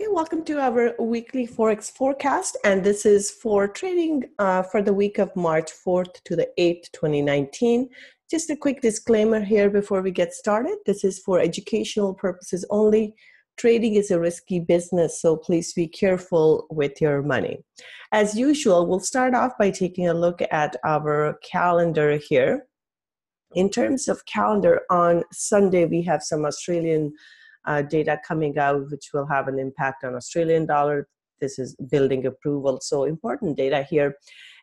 Okay, welcome to our weekly Forex forecast. And this is for trading uh, for the week of March 4th to the 8th, 2019. Just a quick disclaimer here before we get started. This is for educational purposes only. Trading is a risky business, so please be careful with your money. As usual, we'll start off by taking a look at our calendar here. In terms of calendar, on Sunday, we have some Australian uh, data coming out, which will have an impact on Australian dollar. This is building approval, so important data here.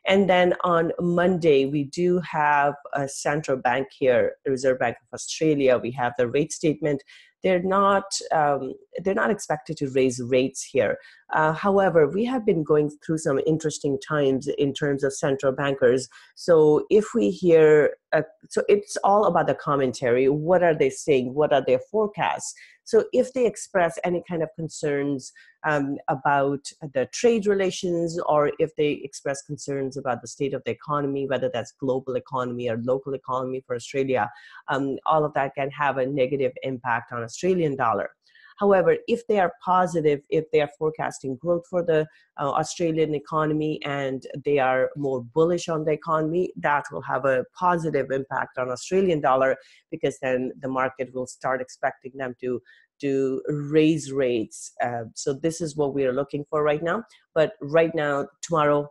And then on Monday, we do have a central bank here, Reserve Bank of Australia. We have the rate statement they're not um, they're not expected to raise rates here. Uh, however, we have been going through some interesting times in terms of central bankers. So if we hear, uh, so it's all about the commentary. What are they saying? What are their forecasts? So if they express any kind of concerns um, about the trade relations, or if they express concerns about the state of the economy, whether that's global economy or local economy for Australia, um, all of that can have a negative impact on Australian dollar. However, if they are positive, if they are forecasting growth for the uh, Australian economy and they are more bullish on the economy, that will have a positive impact on Australian dollar because then the market will start expecting them to to raise rates. Uh, so this is what we are looking for right now. But right now, tomorrow,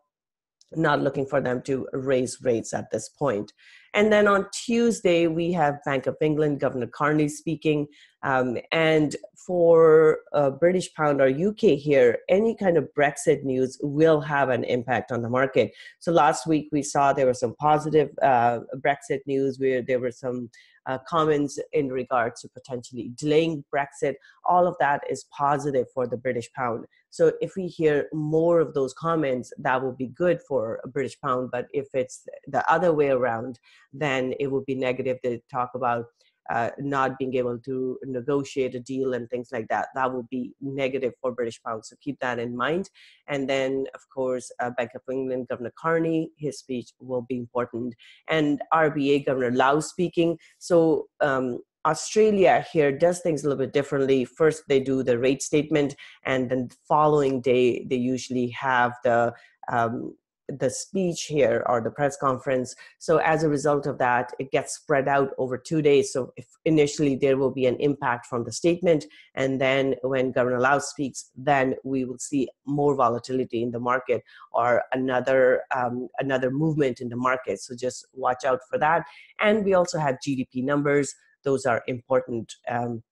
not looking for them to raise rates at this point. And then on Tuesday, we have Bank of England, Governor Carney speaking. Um, and for uh, British pound or UK here, any kind of Brexit news will have an impact on the market. So last week we saw there was some positive uh, Brexit news where there were some uh, comments in regards to potentially delaying Brexit. All of that is positive for the British pound. So if we hear more of those comments, that will be good for a British pound. But if it's the other way around, then it would be negative to talk about uh, not being able to negotiate a deal and things like that. That will be negative for British pound. So keep that in mind. And then, of course, uh, Bank of England Governor Carney, his speech will be important. And RBA Governor Lowe speaking. So um, Australia here does things a little bit differently. First, they do the rate statement, and then the following day, they usually have the um, the speech here or the press conference. So as a result of that, it gets spread out over two days. So if initially there will be an impact from the statement, and then when Governor Lowe speaks, then we will see more volatility in the market or another um, another movement in the market. So just watch out for that. And we also have GDP numbers; those are important. Um,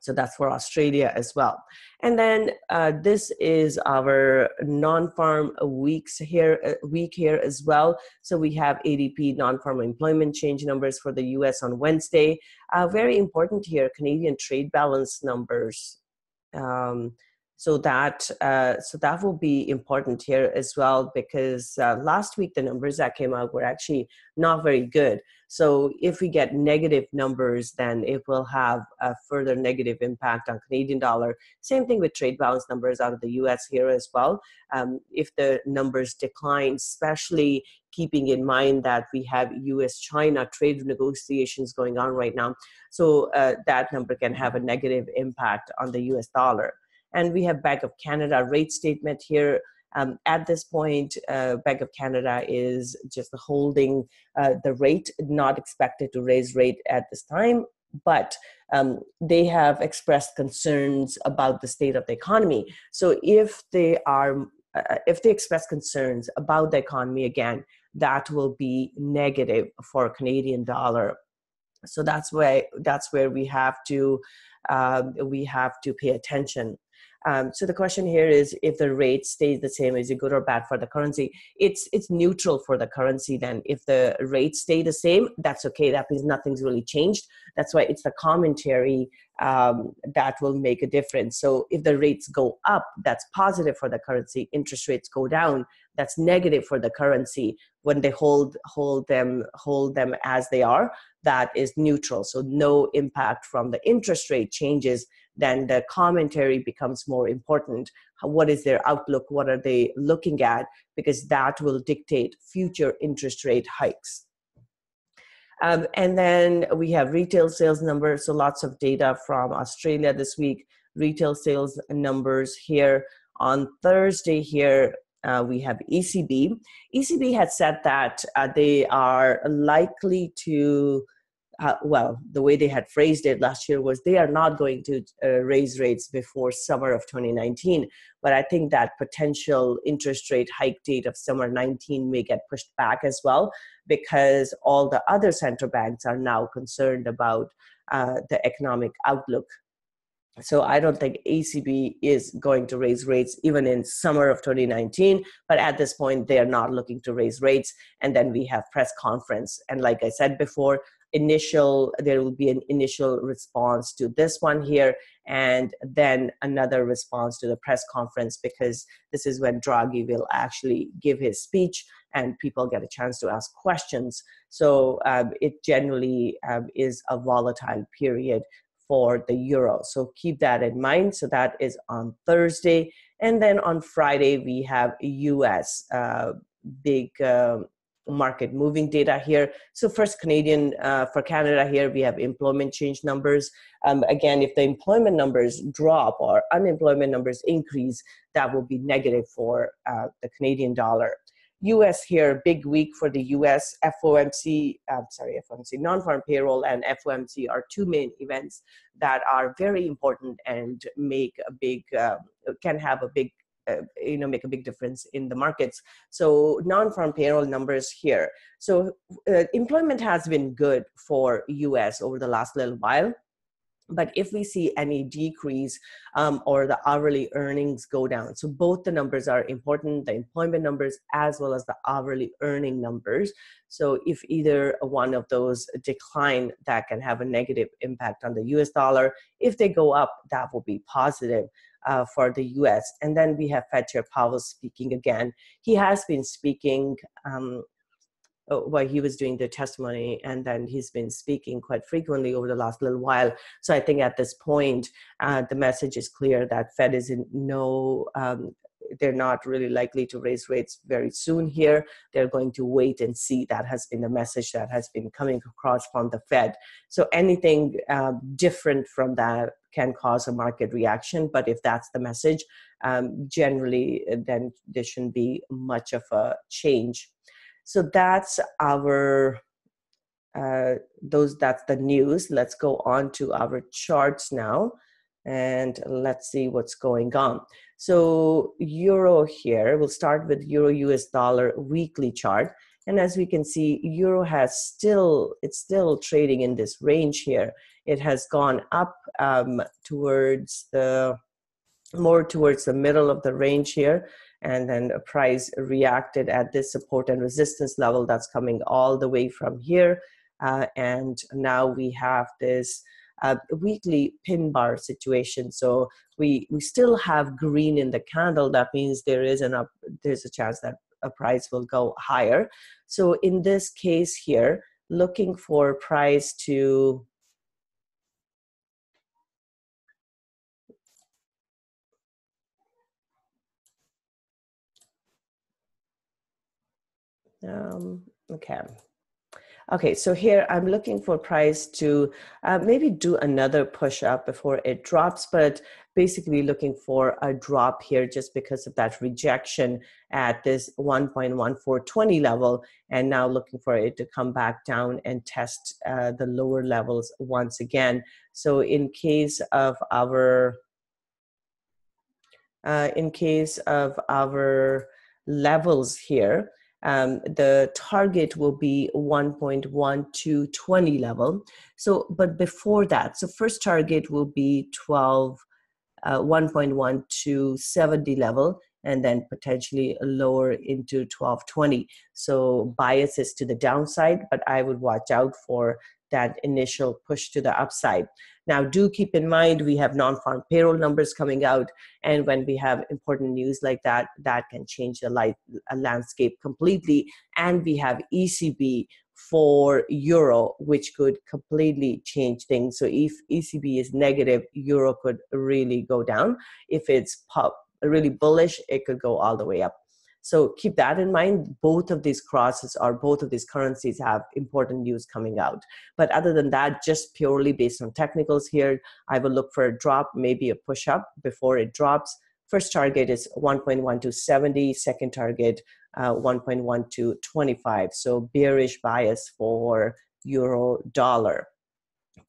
so that's for Australia as well. And then uh, this is our non-farm weeks here, uh, week here as well. So we have ADP non-farm employment change numbers for the U.S. on Wednesday. Uh, very important here, Canadian trade balance numbers. Um, so that uh, so that will be important here as well because uh, last week the numbers that came out were actually not very good so if we get negative numbers, then it will have a further negative impact on Canadian dollar. Same thing with trade balance numbers out of the US here as well. Um, if the numbers decline, especially keeping in mind that we have US China trade negotiations going on right now. So uh, that number can have a negative impact on the US dollar. And we have Bank of Canada rate statement here um, at this point, uh, Bank of Canada is just holding uh, the rate, not expected to raise rate at this time, but um, they have expressed concerns about the state of the economy. So if they are, uh, if they express concerns about the economy again, that will be negative for Canadian dollar. So that's where that's where we have to um, we have to pay attention. Um, so the question here is if the rate stays the same, is it good or bad for the currency? It's it's neutral for the currency then. If the rates stay the same, that's okay. That means nothing's really changed. That's why it's the commentary um, that will make a difference. So if the rates go up, that's positive for the currency. Interest rates go down, that's negative for the currency. When they hold hold them hold them as they are, that is neutral. So no impact from the interest rate changes then the commentary becomes more important. What is their outlook? What are they looking at? Because that will dictate future interest rate hikes. Um, and then we have retail sales numbers, so lots of data from Australia this week. retail sales numbers here on Thursday. Here uh, we have ECB. ECB had said that uh, they are likely to uh, well, the way they had phrased it last year was they are not going to uh, raise rates before summer of 2019. But I think that potential interest rate hike date of summer 19 may get pushed back as well because all the other central banks are now concerned about uh, the economic outlook. So I don't think ECB is going to raise rates even in summer of 2019. But at this point, they are not looking to raise rates. And then we have press conference. And like I said before, initial there will be an initial response to this one here and then another response to the press conference because this is when Draghi will actually give his speech and people get a chance to ask questions so um, it generally um, is a volatile period for the euro so keep that in mind so that is on thursday and then on friday we have us uh, big um, market moving data here. So first Canadian, uh, for Canada here, we have employment change numbers. Um, again, if the employment numbers drop or unemployment numbers increase, that will be negative for uh, the Canadian dollar. US here, big week for the US. FOMC, uh, sorry, FOMC, non-farm payroll and FOMC are two main events that are very important and make a big, uh, can have a big uh, you know make a big difference in the markets. So non-farm payroll numbers here. So uh, employment has been good for us over the last little while but if we see any decrease um, or the hourly earnings go down so both the numbers are important the employment numbers as well as the hourly earning numbers so if either one of those decline that can have a negative impact on the us dollar if they go up that will be positive uh, for the US. And then we have Fed Chair Powell speaking again. He has been speaking um, uh, while he was doing the testimony, and then he's been speaking quite frequently over the last little while. So I think at this point, uh, the message is clear that Fed is in no um, they're not really likely to raise rates very soon here. They're going to wait and see. That has been the message that has been coming across from the Fed. So anything um, different from that can cause a market reaction. But if that's the message, um, generally, uh, then there shouldn't be much of a change. So that's our uh, those that's the news. Let's go on to our charts now and let's see what's going on. So euro here, we'll start with euro US dollar weekly chart. And as we can see, euro has still, it's still trading in this range here. It has gone up um, towards the, more towards the middle of the range here. And then a price reacted at this support and resistance level that's coming all the way from here. Uh, and now we have this a weekly pin bar situation. So we we still have green in the candle. That means there is an up, there's a chance that a price will go higher. So in this case here, looking for price to um, okay Okay, so here I'm looking for price to uh, maybe do another push up before it drops, but basically looking for a drop here just because of that rejection at this 1.1420 level, and now looking for it to come back down and test uh, the lower levels once again. So in case of our uh, in case of our levels here, um, the target will be 1.1220 level. So, but before that, so first target will be 12, uh, 1.1270 level, and then potentially lower into 1220. So bias is to the downside, but I would watch out for that initial push to the upside. Now, do keep in mind we have non farm payroll numbers coming out, and when we have important news like that, that can change the light, uh, landscape completely. And we have ECB for euro, which could completely change things. So, if ECB is negative, euro could really go down. If it's pop, really bullish, it could go all the way up. So keep that in mind. Both of these crosses or both of these currencies have important news coming out. But other than that, just purely based on technicals here, I will look for a drop, maybe a push up before it drops. First target is 1.1270, second target uh, 1.1225. So bearish bias for euro dollar.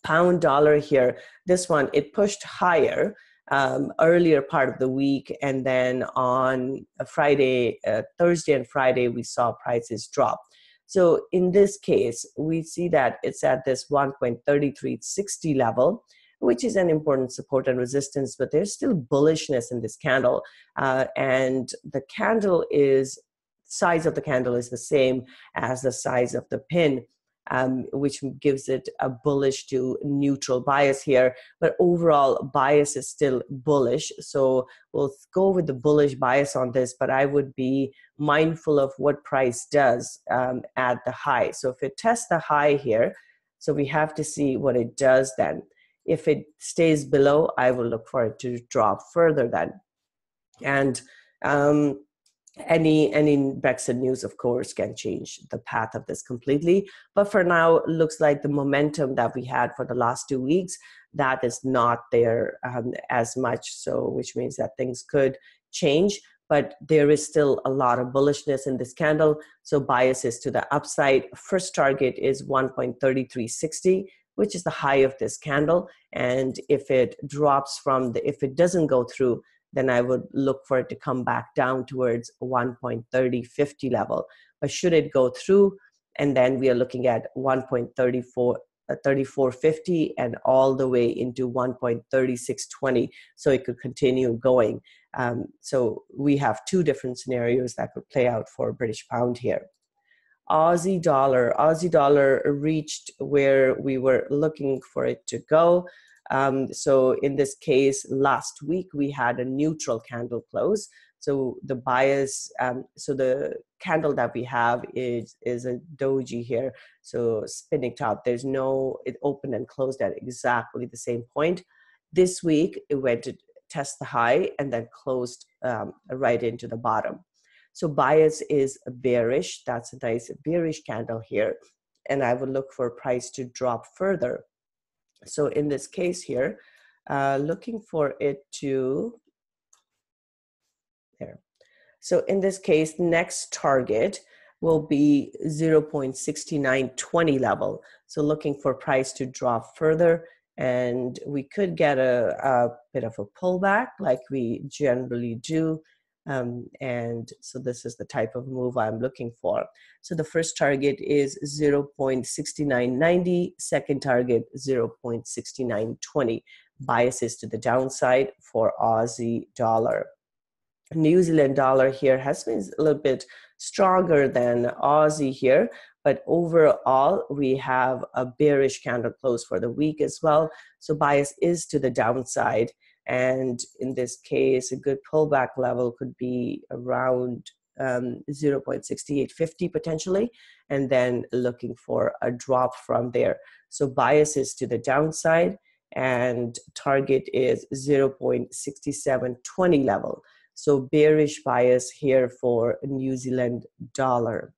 Pound dollar here, this one, it pushed higher um, earlier part of the week, and then on a Friday, uh, Thursday, and Friday, we saw prices drop. So in this case, we see that it's at this 1.3360 level, which is an important support and resistance, but there's still bullishness in this candle. Uh, and the candle is size of the candle is the same as the size of the pin um, which gives it a bullish to neutral bias here. But overall, bias is still bullish. So we'll go with the bullish bias on this, but I would be mindful of what price does um, at the high. So if it tests the high here, so we have to see what it does then. If it stays below, I will look for it to drop further then. And um, any any Brexit news, of course, can change the path of this completely. But for now, looks like the momentum that we had for the last two weeks that is not there um, as much. So, which means that things could change. But there is still a lot of bullishness in this candle. So bias is to the upside. First target is 1.3360 which is the high of this candle and if it drops from the if it doesn't go through then I would look for it to come back down towards 1.3050 level. But should it go through, and then we are looking at 1.34 uh, 3450 and all the way into 1.3620 so it could continue going. Um, so we have two different scenarios that could play out for british pound here. Aussie dollar aussie dollar reached where we were looking for it to go um, so in this case, last week we had a neutral candle close. So the bias, um, so the candle that we have is is a doji here. So spinning top. There's no it opened and closed at exactly the same point. This week it went to test the high and then closed um, right into the bottom. So bias is bearish. That's a nice bearish candle here, and I would look for price to drop further so in this case here, uh, looking for it to, there. So in this case, next target will be 0.6920 level. So looking for price to drop further and we could get a, a bit of a pullback like we generally do um, and so this is the type of move I'm looking for. So the first target is 0.6990, second target 0.6920. Biases to the downside for Aussie dollar. New Zealand dollar here has been a little bit stronger than Aussie here, but overall we have a bearish candle close for the week as well. So bias is to the downside and in this case, a good pullback level could be around um, 0.6850 potentially, and then looking for a drop from there. So biases to the downside, and target is 0.6720 level. So bearish bias here for New Zealand dollar.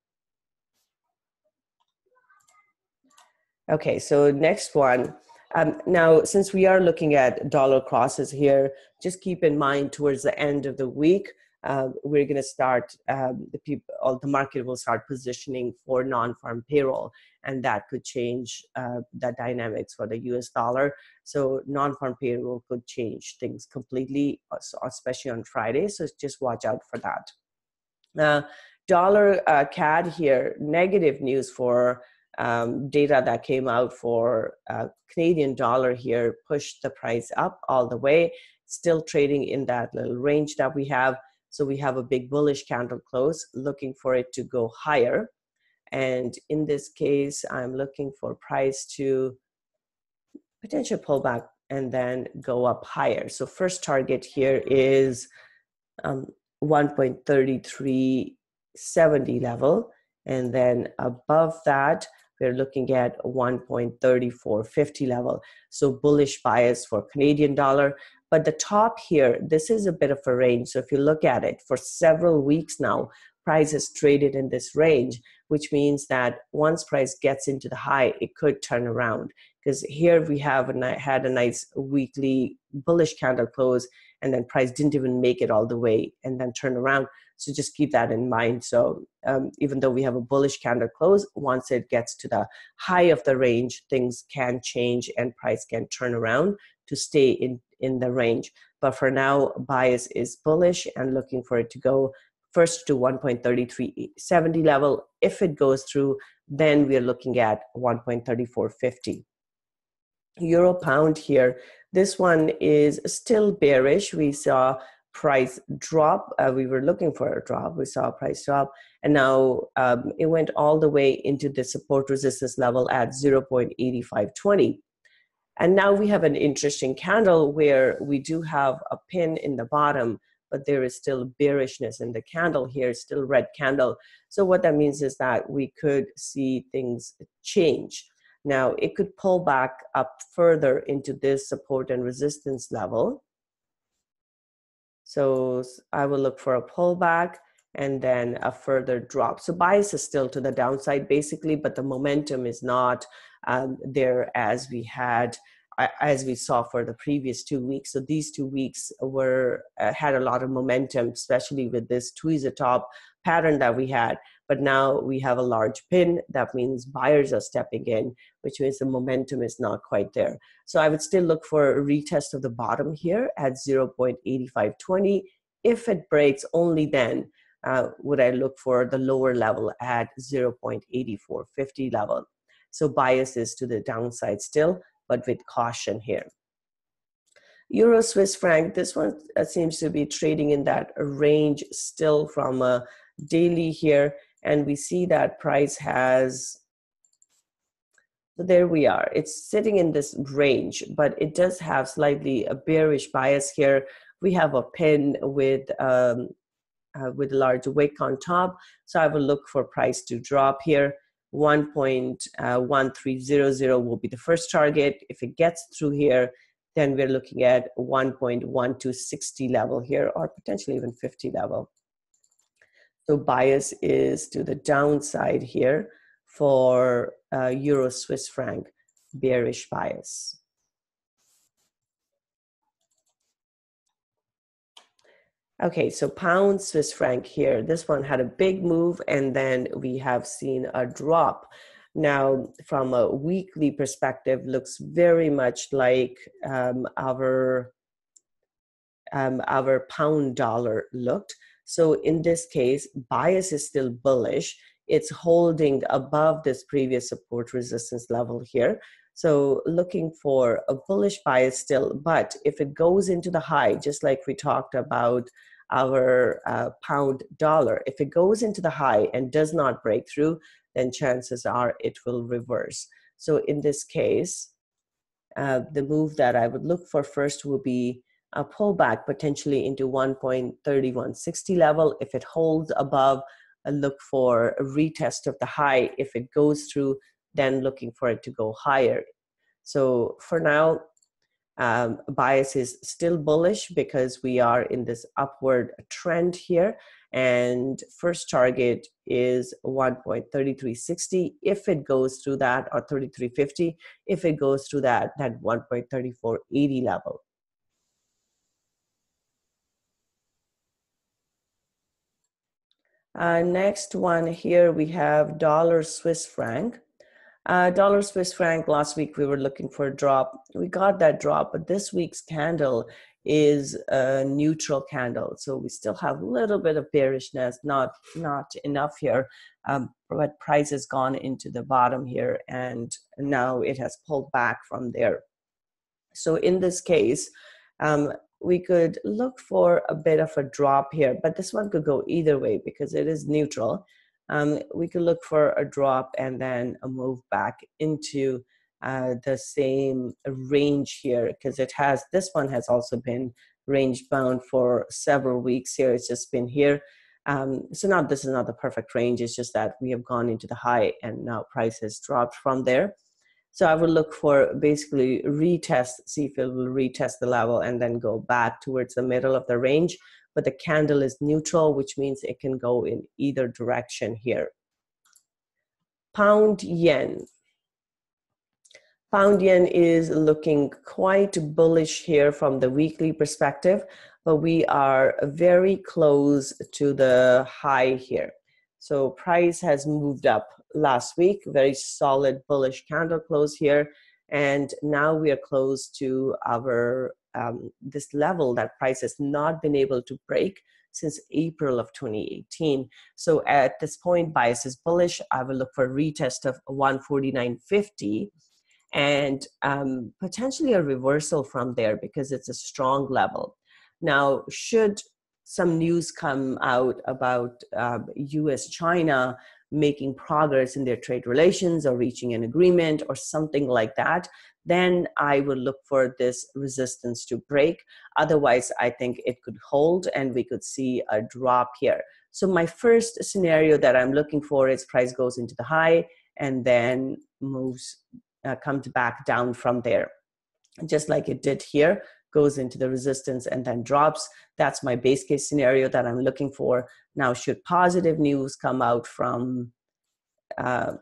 Okay, so next one um, now, since we are looking at dollar crosses here, just keep in mind towards the end of the week, uh, we're going to start um, the people, all the market will start positioning for non-farm payroll, and that could change uh, the dynamics for the U.S. dollar. So non-farm payroll could change things completely, especially on Friday. So just watch out for that. Uh, dollar uh, CAD here, negative news for um, data that came out for uh, Canadian dollar here pushed the price up all the way, still trading in that little range that we have. So we have a big bullish candle close, looking for it to go higher. And in this case, I'm looking for price to potential pullback and then go up higher. So first target here is um, 1.3370 level. And then above that, we're looking at 1.3450 level. So bullish bias for Canadian dollar. But the top here, this is a bit of a range. So if you look at it for several weeks now, price has traded in this range, which means that once price gets into the high, it could turn around. Because here we have had a nice weekly bullish candle close, and then price didn't even make it all the way and then turn around. So just keep that in mind. So um, even though we have a bullish candle close, once it gets to the high of the range, things can change and price can turn around to stay in, in the range. But for now, bias is bullish and looking for it to go first to 1.3370 level. If it goes through, then we're looking at 1.3450. Euro pound here, this one is still bearish. We saw price drop. Uh, we were looking for a drop. We saw a price drop, and now um, it went all the way into the support resistance level at 0.8520. And now we have an interesting candle where we do have a pin in the bottom but there is still bearishness in the candle here, still red candle. So what that means is that we could see things change. Now it could pull back up further into this support and resistance level. So I will look for a pullback and then a further drop. So bias is still to the downside basically, but the momentum is not um, there as we had as we saw for the previous two weeks. So these two weeks were uh, had a lot of momentum, especially with this tweezer top pattern that we had. But now we have a large pin. That means buyers are stepping in, which means the momentum is not quite there. So I would still look for a retest of the bottom here at 0.8520. If it breaks, only then uh, would I look for the lower level at 0.8450 level. So bias is to the downside still but with caution here. Euro Swiss franc, this one uh, seems to be trading in that range still from a daily here. And we see that price has, so there we are. It's sitting in this range, but it does have slightly a bearish bias here. We have a pin with um, uh, with a large wick on top. So I will look for price to drop here. 1.1300 uh, will be the first target. If it gets through here, then we're looking at 1.1260 level here, or potentially even 50 level. So bias is to the downside here for uh, Euro Swiss franc bearish bias. Okay, so pound Swiss franc here. This one had a big move and then we have seen a drop. Now, from a weekly perspective, looks very much like um, our um, our pound dollar looked. So in this case, bias is still bullish. It's holding above this previous support resistance level here. So looking for a bullish bias still, but if it goes into the high, just like we talked about our uh, pound dollar, if it goes into the high and does not break through, then chances are it will reverse. So in this case, uh, the move that I would look for first will be a pullback potentially into 1.3160 level. If it holds above, uh, look for a retest of the high. If it goes through, then looking for it to go higher. So for now, um, bias is still bullish because we are in this upward trend here. And first target is 1.3360. If it goes through that, or 3350, if it goes through that, that 1.3480 level. Uh, next one here we have dollar Swiss franc. Uh, dollar Swiss franc last week we were looking for a drop. We got that drop, but this week's candle is a neutral candle, so we still have a little bit of bearishness, not not enough here. Um, but price has gone into the bottom here, and now it has pulled back from there. So in this case, um, we could look for a bit of a drop here, but this one could go either way because it is neutral. Um, we could look for a drop and then a move back into uh, the same range here because it has this one has also been range bound for several weeks here. It's just been here. Um, so now this is not the perfect range. It's just that we have gone into the high and now price has dropped from there So I would look for basically retest, see if it will retest the level and then go back towards the middle of the range. But the candle is neutral, which means it can go in either direction here. Pound yen. Pound yen is looking quite bullish here from the weekly perspective, but we are very close to the high here. So price has moved up last week, very solid bullish candle close here. And now we are close to our um, this level that price has not been able to break since April of 2018. So at this point, bias is bullish. I will look for a retest of 149.50 and um, potentially a reversal from there because it's a strong level. Now, should some news come out about uh, US China making progress in their trade relations or reaching an agreement or something like that, then I would look for this resistance to break. Otherwise, I think it could hold and we could see a drop here. So, my first scenario that I'm looking for is price goes into the high and then moves, uh, comes back down from there, just like it did here goes into the resistance and then drops. That's my base case scenario that I'm looking for. Now, should positive news come out from uh,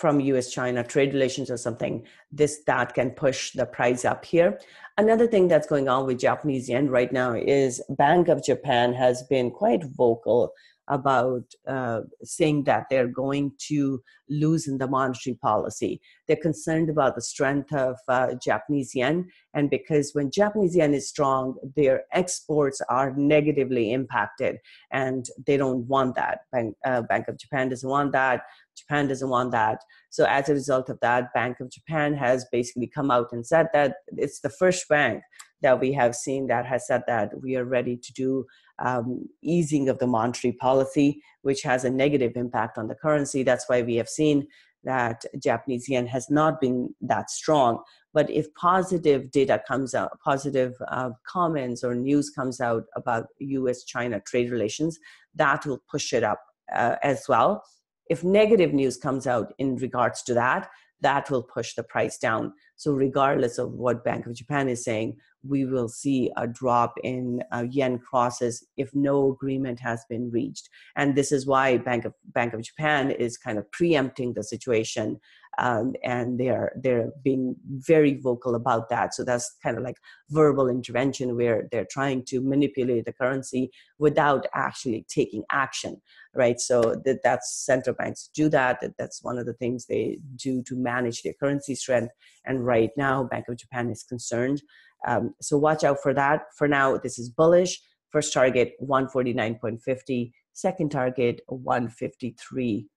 from US China trade relations or something, this that can push the price up here. Another thing that's going on with Japanese yen right now is Bank of Japan has been quite vocal about uh, saying that they're going to loosen the monetary policy. They're concerned about the strength of uh, Japanese yen, and because when Japanese yen is strong, their exports are negatively impacted, and they don't want that. Bank, uh, Bank of Japan doesn't want that. Japan doesn't want that. So as a result of that, Bank of Japan has basically come out and said that it's the first bank that we have seen that has said that we are ready to do um, easing of the monetary policy, which has a negative impact on the currency. That's why we have seen that Japanese yen has not been that strong. But if positive data comes out, positive uh, comments or news comes out about US China trade relations, that will push it up uh, as well. If negative news comes out in regards to that, that will push the price down. So, regardless of what Bank of Japan is saying, we will see a drop in uh, yen crosses if no agreement has been reached. And this is why Bank of Bank of Japan is kind of preempting the situation, um, and they're they're being very vocal about that. So that's kind of like verbal intervention where they're trying to manipulate the currency without actually taking action, right? So that that's central banks do that. that. That's one of the things they do to manage their currency strength. And right now, Bank of Japan is concerned um, so watch out for that. For now, this is bullish. First target 149.50, second target 153.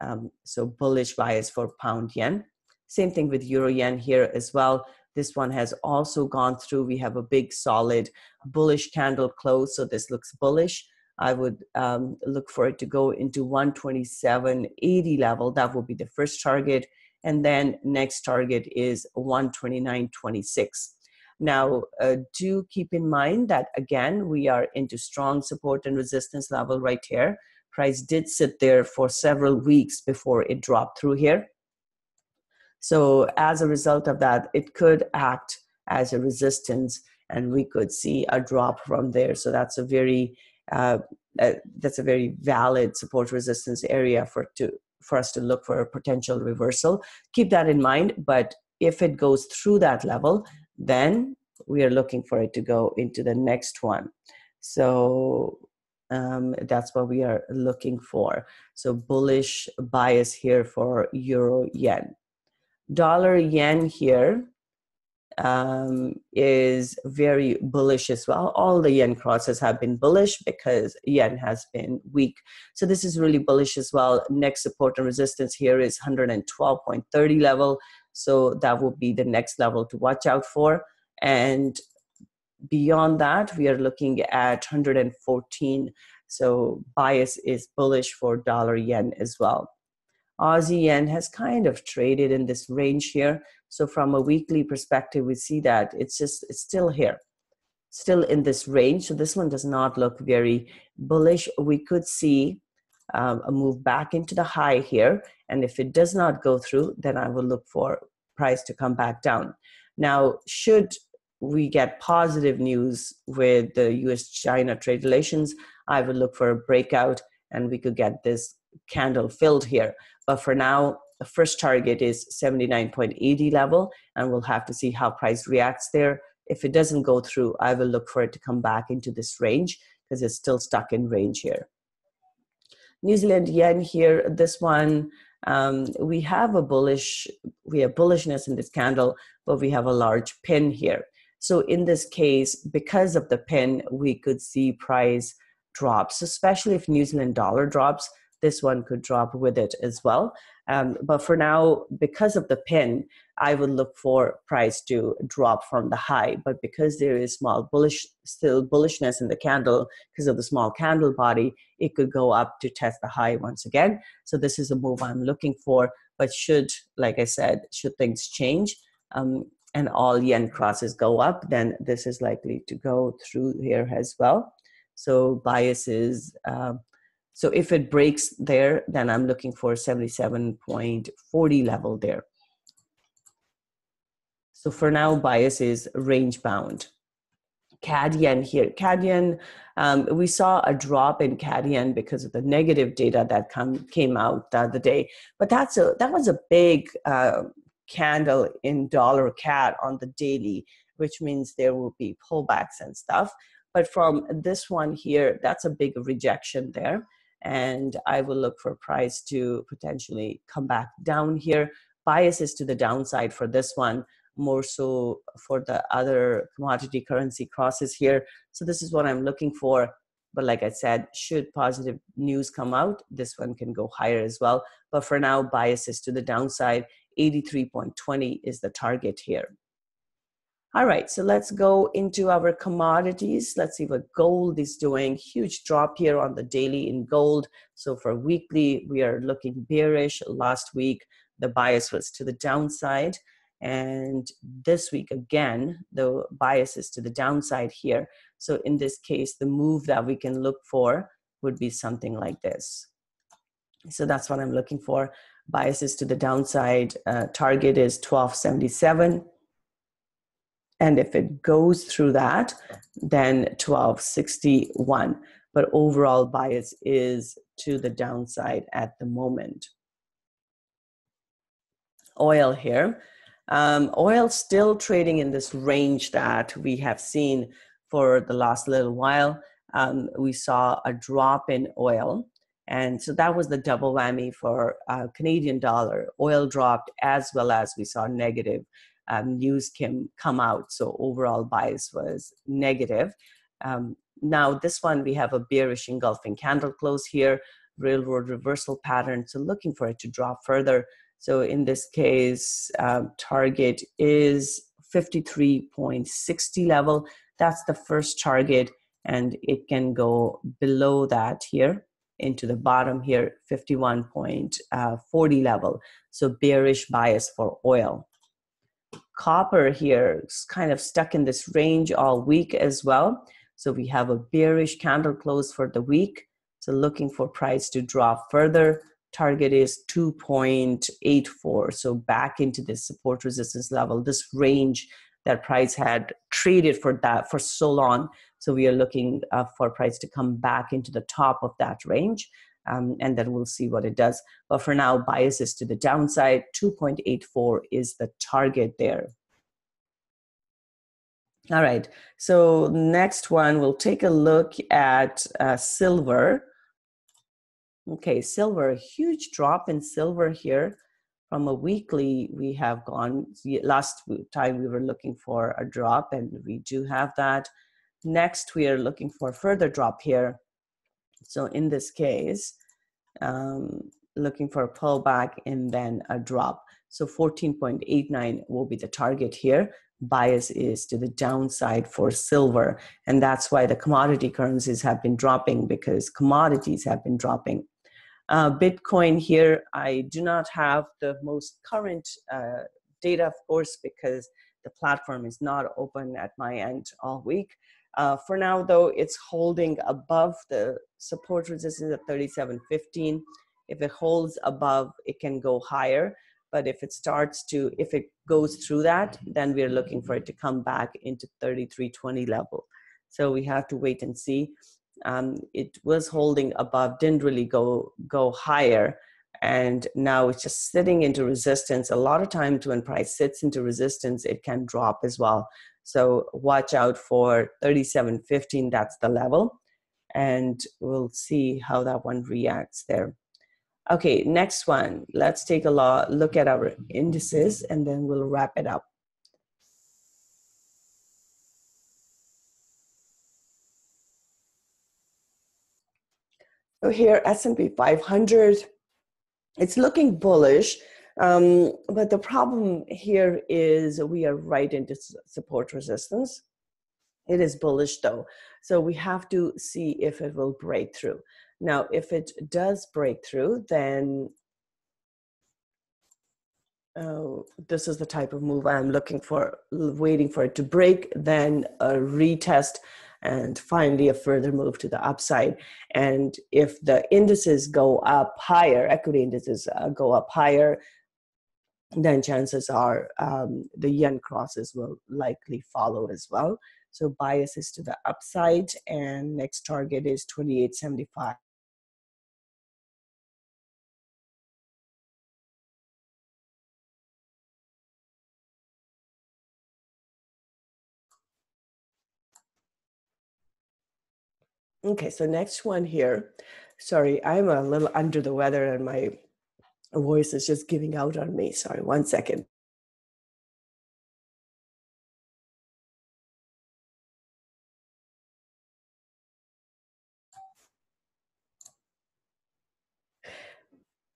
Um, so bullish bias for pound yen. Same thing with euro yen here as well. This one has also gone through. We have a big solid bullish candle close, so this looks bullish. I would um, look for it to go into 127.80 level. That will be the first target. And then next target is 129.26. Now, uh, do keep in mind that again, we are into strong support and resistance level right here. Price did sit there for several weeks before it dropped through here. So, as a result of that, it could act as a resistance and we could see a drop from there. So, that's a very uh, uh, that's a very valid support resistance area for to for us to look for a potential reversal. Keep that in mind. But if it goes through that level, then we are looking for it to go into the next one. So um, that's what we are looking for. So bullish bias here for euro yen. Dollar yen here um, is very bullish as well. All the yen crosses have been bullish because yen has been weak. So this is really bullish as well. Next support and resistance here is 112.30 level. So that will be the next level to watch out for. And beyond that, we are looking at 114. So bias is bullish for dollar yen as well. Aussie yen has kind of traded in this range here. So from a weekly perspective, we see that it's just it's still here, still in this range. So this one does not look very bullish. We could see um, a move back into the high here. And if it does not go through, then I will look for price to come back down. Now, should we get positive news with the US China trade relations, I would look for a breakout and we could get this candle filled here. But for now, the first target is 79.80 level, and we'll have to see how price reacts there. If it doesn't go through, I will look for it to come back into this range because it's still stuck in range here. New Zealand yen here, this one, um, we have a bullish, we have bullishness in this candle, but we have a large pin here. So in this case, because of the pin, we could see price drops, especially if New Zealand dollar drops, this one could drop with it as well. Um, but for now, because of the pin, I would look for price to drop from the high. But because there is small bullish, still bullishness in the candle because of the small candle body, it could go up to test the high once again. So this is a move I'm looking for. But should, like I said, should things change um, and all yen crosses go up, then this is likely to go through here as well. So bias is. Uh, so if it breaks there, then I'm looking for 77.40 level there. So for now, bias is range bound. CAD yen here. CAD yen, um, we saw a drop in CAD yen because of the negative data that come, came out the other day. But that's a, that was a big uh, candle in dollar CAD on the daily, which means there will be pullbacks and stuff. But from this one here, that's a big rejection there. And I will look for price to potentially come back down here. Bias is to the downside for this one, more so for the other commodity currency crosses here. So this is what I'm looking for. But like I said, should positive news come out, this one can go higher as well. But for now, bias is to the downside. 83.20 is the target here. All right, so let's go into our commodities. Let's see what gold is doing. Huge drop here on the daily in gold. So for weekly, we are looking bearish. Last week, the bias was to the downside. And this week, again, the bias is to the downside here. So in this case, the move that we can look for would be something like this. So that's what I'm looking for. Biases to the downside. Uh, target is 1277 and if it goes through that, then 1261. But overall bias is to the downside at the moment. Oil here. Um, oil still trading in this range that we have seen for the last little while. Um, we saw a drop in oil. And so that was the double whammy for uh, Canadian dollar. Oil dropped as well as we saw negative um, news came come out. So overall bias was negative. Um, now this one we have a bearish engulfing candle close here, railroad reversal pattern. So looking for it to drop further. So in this case, um, target is 53.60 level. That's the first target, and it can go below that here into the bottom here, 51.40 uh, level. So bearish bias for oil copper here is kind of stuck in this range all week as well. So we have a bearish candle close for the week. So looking for price to drop further. Target is 2.84. So back into this support resistance level, this range that price had traded for that for so long. So we are looking uh, for price to come back into the top of that range um, and then we'll see what it does. But for now, biases to the downside. 2.84 is the target there. All right, so next one, we'll take a look at uh, silver. Okay, silver, a huge drop in silver here. From a weekly, we have gone, last time we were looking for a drop and we do have that. Next, we are looking for further drop here. So in this case, um, looking for a pullback and then a drop. So 14.89 will be the target here. Bias is to the downside for silver. And that's why the commodity currencies have been dropping because commodities have been dropping. Uh, Bitcoin here, I do not have the most current uh, data, of course, because the platform is not open at my end all week. Uh, for now, though, it's holding above the support resistance at 37.15. If it holds above, it can go higher. But if it starts to, if it goes through that, then we're looking for it to come back into 33.20 level. So we have to wait and see. Um, it was holding above, didn't really go go higher, and now it's just sitting into resistance. A lot of times when price sits into resistance, it can drop as well. So watch out for 37.15. That's the level, and we'll see how that one reacts there. Okay, next one. Let's take a look at our indices, and then we'll wrap it up. So here, S&P 500, it's looking bullish. Um, but the problem here is we are right into support resistance. It is bullish though. So we have to see if it will break through. Now, if it does break through, then oh, this is the type of move I'm looking for, waiting for it to break, then a retest and finally a further move to the upside. And if the indices go up higher, equity indices uh, go up higher, then chances are um, the yen crosses will likely follow as well. So bias is to the upside, and next target is 2875. Okay, so next one here. Sorry, I'm a little under the weather and my voice is just giving out on me. Sorry, one second.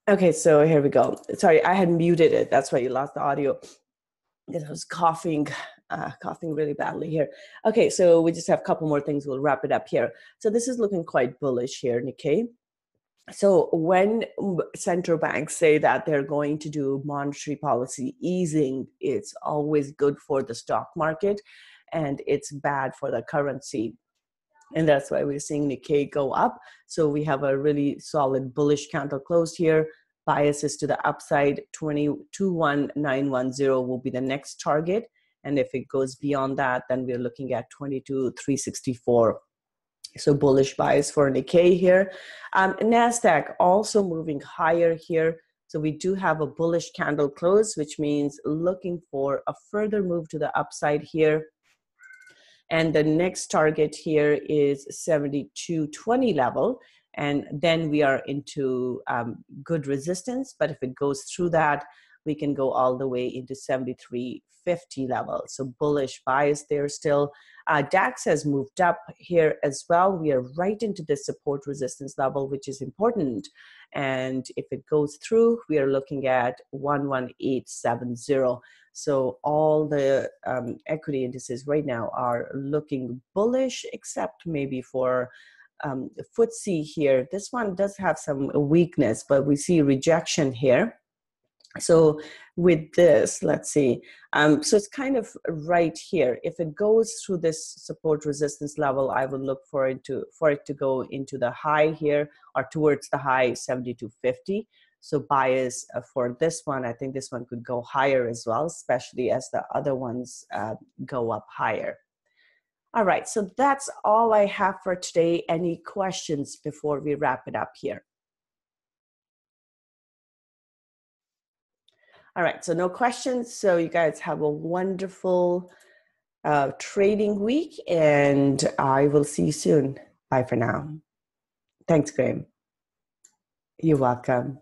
Okay, so here we go. Sorry, I had muted it. That's why you lost the audio. I was coughing uh, coughing really badly here. Okay, so we just have a couple more things. We'll wrap it up here. So this is looking quite bullish here, Nikkei. So when central banks say that they're going to do monetary policy easing, it's always good for the stock market and it's bad for the currency. And that's why we're seeing Nikkei go up. So we have a really solid bullish candle close here. Biases to the upside, 21910 will be the next target. And if it goes beyond that, then we're looking at 22, 364. So bullish bias for Nikkei here. Um, NASDAQ also moving higher here. So we do have a bullish candle close, which means looking for a further move to the upside here. And the next target here is 7220 level. And then we are into um, good resistance. But if it goes through that, we can go all the way into 7350 level. So bullish bias there still. Uh, DAX has moved up here as well. We are right into the support resistance level, which is important. And if it goes through, we are looking at 11870. So all the um, equity indices right now are looking bullish, except maybe for um, FTSE here. This one does have some weakness, but we see rejection here so with this let's see um, so it's kind of right here. If it goes through this support resistance level i would look for it to for it to go into the high here or towards the high 7250 so bias uh, for this one i think this one could go higher as well especially as the other ones uh, go up higher. All right so that's all i have for today. Any questions before we wrap it up here All right, so no questions. So you guys have a wonderful uh, trading week, and I will see you soon. Bye for now. Thanks, Graham. You're welcome.